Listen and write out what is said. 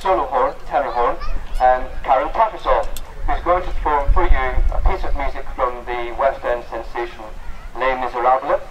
Solo horn, tenor horn, um, Karron Tattersall, who's going to perform for you a piece of music from the West End sensation Les Miserables.